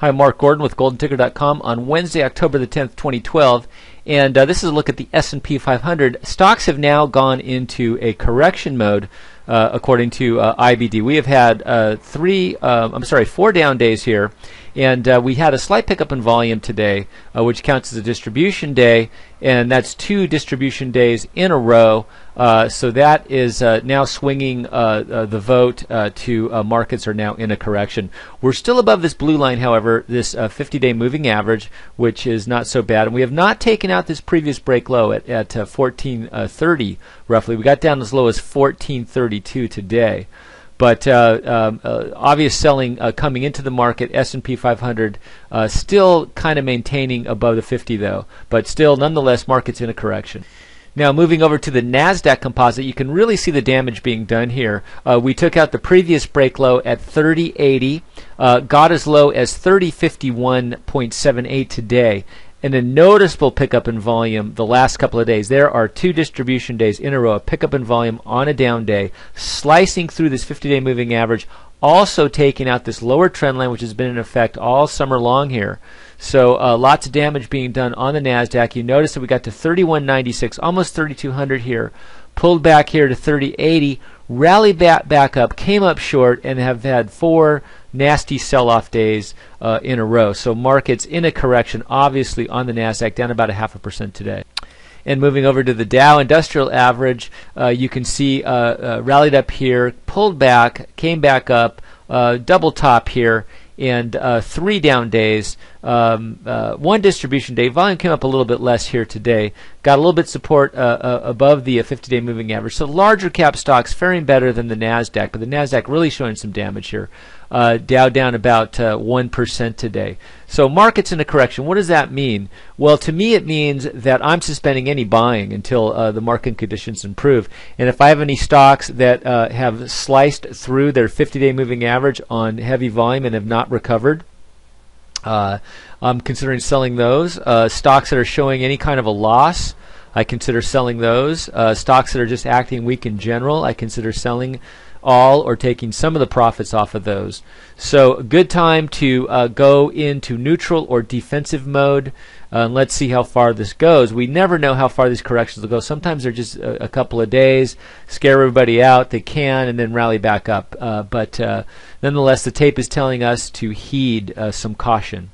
Hi, I'm Mark Gordon with GoldenTicker.com on Wednesday, October the 10th, 2012, and uh, this is a look at the S&P 500. Stocks have now gone into a correction mode, uh, according to uh, IBD. We have had uh, three, um, I'm sorry, four down days here, and uh, we had a slight pickup in volume today, uh, which counts as a distribution day, and that's two distribution days in a row. Uh, so that is uh, now swinging uh, uh the vote to markets are now in a correction. We're still above this blue line, however, this 50-day moving average, which is not so bad, and we have not taken out this previous break low at, at 1430 roughly. We got down as low as 1432 today. But uh, um, uh, obvious selling uh, coming into the market. S&P 500 still kind of maintaining above the 50 though, but still nonetheless markets in a correction. Now, moving over to the NASDAQ composite, you can really see the damage being done here. Uh, we took out the previous break low at 3080, uh, got as low as 3051.78 today, and a noticeable pickup in volume the last couple of days. There are two distribution days in a row, a pickup in volume on a down day, slicing through this 50 day moving average, also taking out this lower trend line, which has been in effect all summer long here. So uh, lots of damage being done on the Nasdaq. You notice that we got to 3196, almost 3200 here, pulled back here to 3080, rallied back back up, came up short, and have had four nasty sell-off days uh, in a row. So markets in a correction, obviously on the Nasdaq, down about a half a percent today. And moving over to the Dow Industrial Average, uh, you can see uh, uh rallied up here, pulled back, came back up, uh, double top here, and uh, three down days. Um, uh, one distribution day. Volume came up a little bit less here today. Got a little bit support uh, uh above the 50-day moving average. So larger cap stocks faring better than the Nasdaq, but the Nasdaq really showing some damage here. Uh, Dow down about uh, one today. So markets in a correction. What does that mean? Well, to me, it means that I'm suspending any buying until uh, the market conditions improve. And if I have any stocks that uh, have sliced through their 50-day moving average on heavy volume and have not recovered, uh, I'm considering selling those. Uh, stocks that are showing any kind of a loss, I consider selling those. Uh, stocks that are just acting weak in general, I consider selling all or taking some of the profits off of those. So, a good time to uh, go into neutral or defensive mode. Uh, and let's see how far this goes. We never know how far these corrections will go. Sometimes they're just a, a couple of days, scare everybody out. They can, and then rally back up. Uh, but uh, nonetheless, the tape is telling us to heed uh, some caution.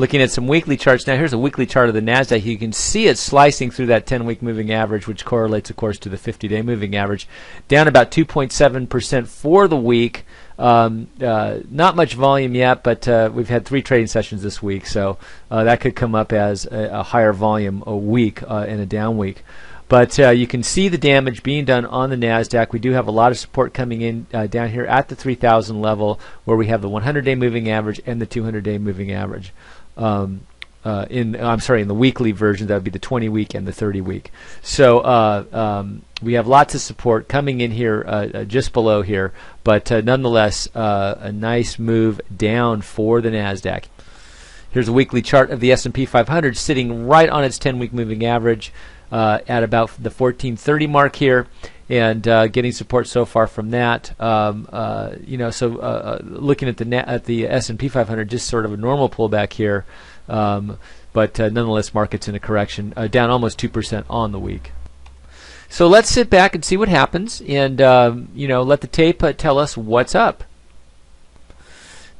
Looking at some weekly charts now, here's a weekly chart of the Nasdaq. You can see it slicing through that 10-week moving average, which correlates, of course, to the 50-day moving average, down about 2.7% for the week. Um, uh, not much volume yet, but uh, we've had three trading sessions this week, so uh, that could come up as a, a higher volume a week uh, in a down week. But uh, you can see the damage being done on the Nasdaq. We do have a lot of support coming in uh, down here at the 3,000 level, where we have the 100-day moving average and the 200-day moving average um, uh, in I'm sorry in the weekly version that would be the 20 week and the 30 week. So uh, um, we have lots of support coming in here uh, uh just below here, but uh, nonetheless uh, a nice move down for the Nasdaq. Here's a weekly chart of the S&P 500 sitting right on its 10 week moving average at about the 1430 mark here and uh, getting support so far from that. Um, uh, you know, so uh, uh looking at the na- at the S and P 500, just sort of a normal pullback here, um, but uh, nonetheless, markets in a correction, uh, down almost two percent on the week. So let's sit back and see what happens, and um, you know, let the tape tell us what's up.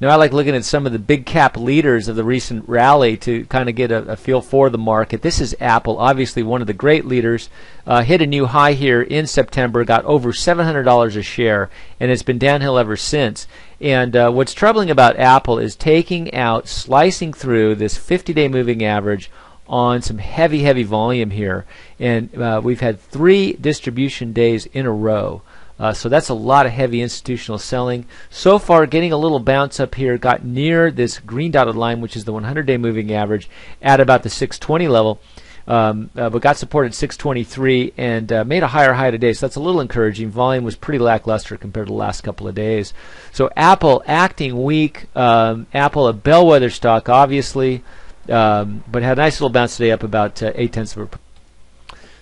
Now, I like looking at some of the big cap leaders of the recent rally to kind of get a, a feel for the market. This is Apple, obviously one of the great leaders. Uh, hit a new high here in September, got over $700 a share, and it's been downhill ever since. And uh, what's troubling about Apple is taking out, slicing through this 50 day moving average on some heavy, heavy volume here. And uh, we've had three distribution days in a row. Uh, so that's a lot of heavy institutional selling. So far, getting a little bounce up here, got near this green dotted line, which is the 100 day moving average, at about the 620 level. Um, uh, but got support at 623 and uh, made a higher high today. So that's a little encouraging. Volume was pretty lackluster compared to the last couple of days. So Apple acting weak. Um, Apple, a bellwether stock, obviously, um, but had a nice little bounce today up about uh, eight tenths of a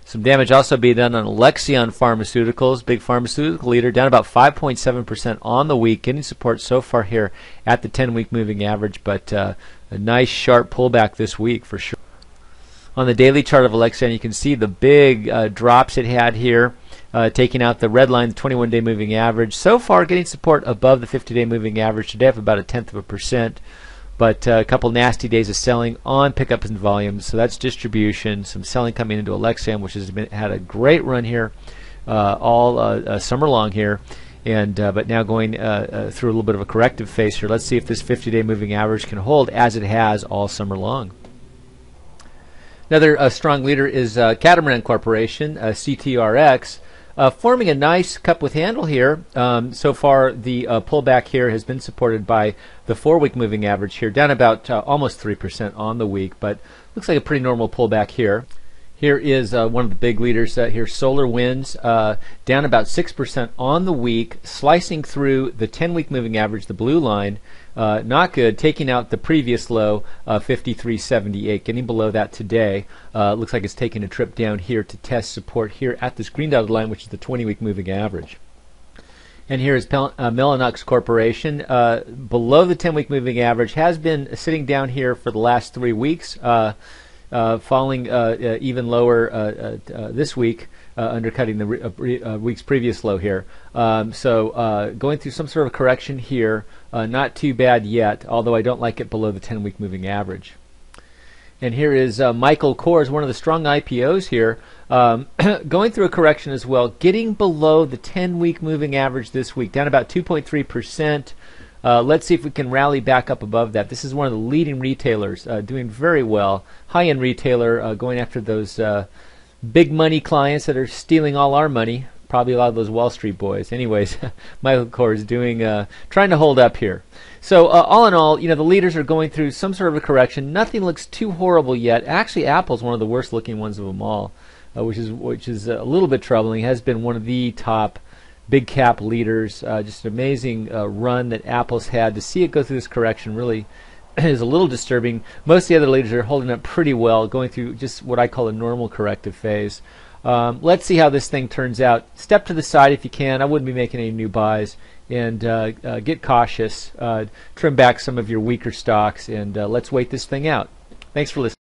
Some damage also being done on Alexion Pharmaceuticals, big pharmaceutical leader, down about 5.7% on the week, getting support so far here at the 10 week moving average, but uh, a nice sharp pullback this week for sure. On the daily chart of Alexion, you can see the big uh, drops it had here, uh, taking out the red line, the 21 day moving average. So far, getting support above the 50 day moving average today of about a tenth of a percent. But uh, a couple nasty days of selling on pickups and volumes. So that's distribution. Some selling coming into Alexion, which has been, had a great run here uh, all uh, summer long here and uh, but now going uh, uh, through a little bit of a corrective phase here. Let's see if this 50-day moving average can hold as it has all summer long. Another strong leader is Catamaran Corporation, CTRX, uh, forming a nice cup with handle here. Um, so far, the uh, pullback here has been supported by the four-week moving average here, down about uh, almost 3% on the week, but looks like a pretty normal pullback here. Here is uh, one of the big leaders uh, here, SolarWinds, uh, down about 6% on the week, slicing through the 10 week moving average, the blue line. Uh, not good, taking out the previous low, uh, 53.78, getting below that today. Uh, looks like it's taking a trip down here to test support here at this green dotted line, which is the 20 week moving average. And here is Pel- uh, Mellanox Corporation, below the 10 week moving average, has been sitting down here for the last three weeks. Uh, falling uh, uh, even lower this week, undercutting the re- week's previous low here. Um, so going through some sort of correction here, not too bad yet, although I don't like it below the 10 week moving average. And here is uh, Michael Kors, one of the strong IPOs here, um, going through a correction as well, getting below the 10 week moving average this week, down about 2.3%. Uh, let's see if we can rally back up above that. This is one of the leading retailers, uh, doing very well. High-end retailer, uh, going after those uh, big money clients that are stealing all our money. Probably a lot of those Wall Street boys. Anyways, Michael Kors doing, uh, trying to hold up here. So uh, all in all, you know, the leaders are going through some sort of a correction. Nothing looks too horrible yet. Actually, Apple's one of the worst looking ones of them all, which is which is a little bit troubling. It Has been one of the top big cap leaders. Uh, just an amazing uh, run that Apple's had. To see it go through this correction really is a little disturbing. Most of the other leaders are holding up pretty well, going through just what I call a normal corrective phase. Um, let's see how this thing turns out. Step to the side if you can. I wouldn't be making any new buys. And uh, uh get cautious. Uh, trim back some of your weaker stocks, and uh, let's wait this thing out. Thanks for listening.